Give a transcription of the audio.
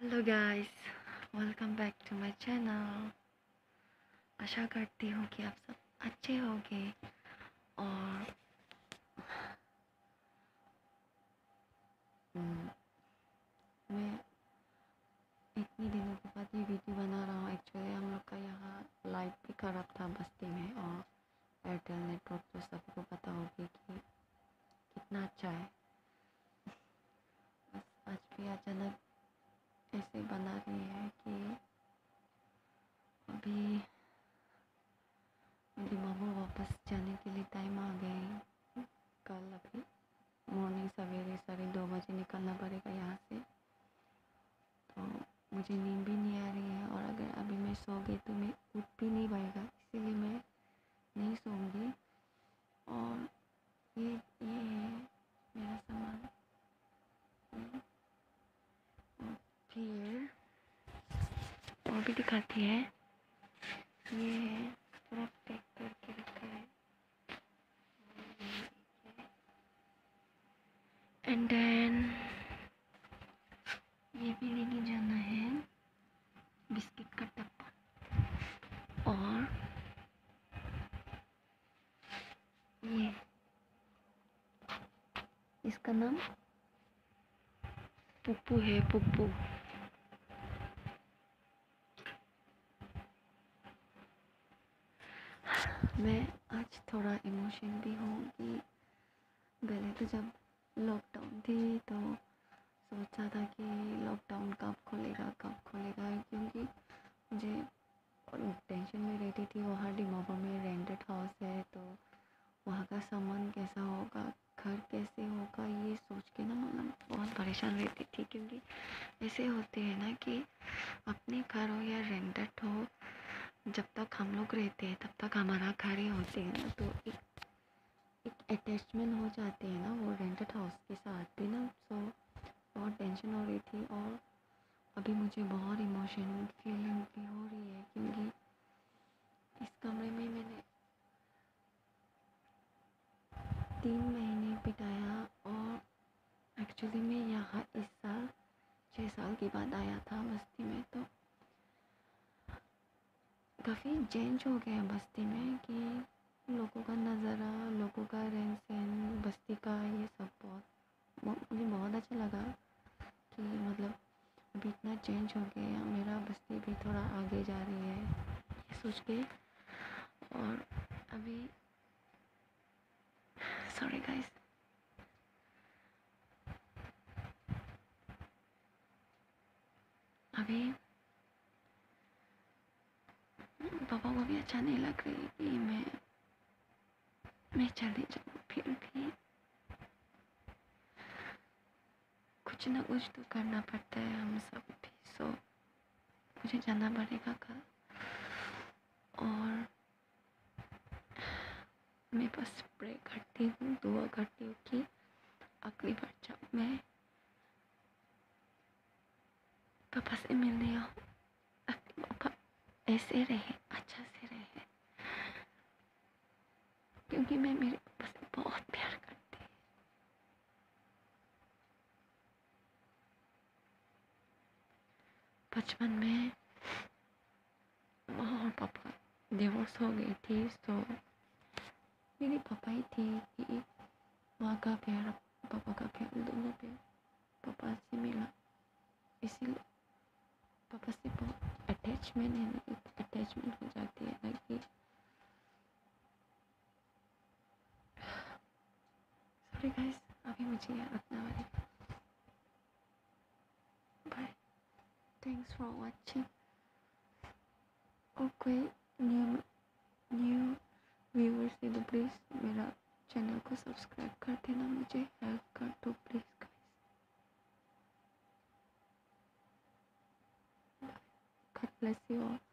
Hello guys welcome back to my channel आशा करती हूँ कि आप सब अच्छे होंगे और मैं इतनी दिनों के बाद ये वीडियो बना रहा हूँ। एक्चुअली हम लोग का यहाँ लाइट भी ख़राब था बस्ती में और एयरटेल नेटवर्क तो सबको पता होगी कि कितना अच्छा है। बस आज भी अचानक ऐसे बना रही है कि अभी मेरी मामा वापस जाने के लिए टाइम आ गए कल अभी मॉर्निंग सवेरे साढ़े दो बजे निकलना पड़ेगा यहाँ से। तो मुझे नींद भी नहीं आ रही है और अगर अभी मैं सो गई तो मैं उठ भी नहीं पाएगा इसीलिए मैं नहीं सोऊँगी और ये ये है मेरा सामान ये फिर और भी दिखाती है। ये है, पूरा पैक करके रखा है। एंड देन ये भी लेके जाना है। बिस्किट का डब्बा और ये। इसका नाम पुप्पू है, पुप्पू। मैं आज थोड़ा इमोशन भी हूँ कि पहले तो जब लॉकडाउन थी तो सोचा था कि लॉकडाउन कब खुलेगा कब खुलेगा, क्योंकि मुझे टेंशन में रहती थी, वहाँ डिमापा में रेंटेड हाउस है तो वहाँ का सामान कैसा होगा, घर कैसे होगा, ये सोच के ना मतलब बहुत परेशान रहती थी, क्योंकि ऐसे होते हैं ना कि अपने घर हो या रेंटेड हो जब तक हम लोग रहते हैं, तब तक हमारा घर ही होते हैं ना तो एक एक अटैचमेंट हो जाते हैं ना, वो रेंटेड हाउस के साथ भी ना सो बहुत टेंशन हो रही थी और अभी मुझे बहुत इमोशन फीलिंग भी हो रही है क्योंकि इस कमरे में मैंने तीन महीने बिताया और एक्चुअली मैं यहाँ इस साल छः साल के बाद आया था बस्ती में तो काफ़ी चेंज हो गया है बस्ती में कि लोगों का नज़ारा, लोगों का रहन सहन बस्ती का ये सब बहुत मुझे बहुत अच्छा लगा कि मतलब अभी इतना चेंज हो गया मेरा बस्ती भी थोड़ा आगे जा रही है, ये सोच के। और अभी सॉरी गाइस अभी पापा को भी अच्छा नहीं लग रही कि मैं मैं चली जाऊँ फिर भी। कुछ ना कुछ तो करना पड़ता है हम सब भी सो मुझे जाना पड़ेगा कल। और मैं बस प्रे करती हूँ, दुआ करती हूँ कि अगली बार जब मैं पापा से मिलने आऊँ ताकि पापा ऐसे रहे अच्छा से रहे। क्योंकि मैं मेरे पापा से बहुत प्यार करती बचपन में माँ और पापा डिवोर्स हो गई थी तो मेरी पापा ही थी कि माँ का प्यार, पापा का प्यार दोनों प्यार पापा से मिला। इसीलिए अटैचमेंट है ना एक अटैचमेंट हो जाती है ना कि सॉरी गाइस अभी मुझे याद रखना पड़ेगा बाय थैंक्स फॉर वाचिंग और कोई न्यू न्यू व्यूअर्स है तो प्लीज़ मेरा चैनल को सब्सक्राइब कर देना। मुझे हेल्प कर दो प्लीज़ bless you all.